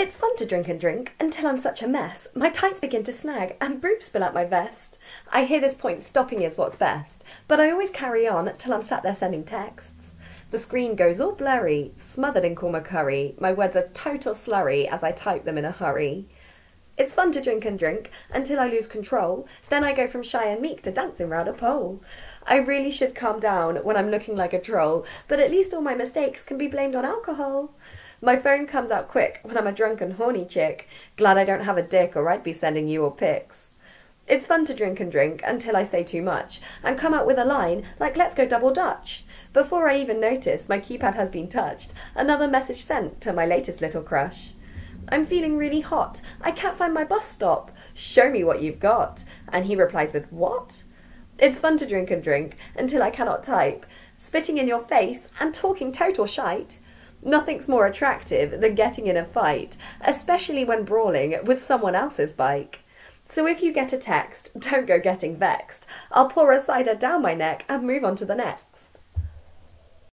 It's fun to drink and drink until I'm such a mess. My tights begin to snag and boobs spill out my vest. I hear this point stopping is what's best, but I always carry on till I'm sat there sending texts. The screen goes all blurry, smothered in korma curry. My words are total slurry as I type them in a hurry. It's fun to drink and drink until I lose control. Then I go from shy and meek to dancing round a pole. I really should calm down when I'm looking like a troll, but at least all my mistakes can be blamed on alcohol. My phone comes out quick when I'm a drunk and horny chick. Glad I don't have a dick or I'd be sending you all pics. It's fun to drink and drink until I say too much and come out with a line like let's go double dutch. Before I even notice my keypad has been touched, another message sent to my latest little crush. I'm feeling really hot. I can't find my bus stop. Show me what you've got. And he replies with, What? It's fun to drink and drink until I cannot type, spitting in your face and talking total shite. Nothing's more attractive than getting in a fight, especially when brawling with someone else's bike. So if you get a text, don't go getting vexed. I'll pour a cider down my neck and move on to the next.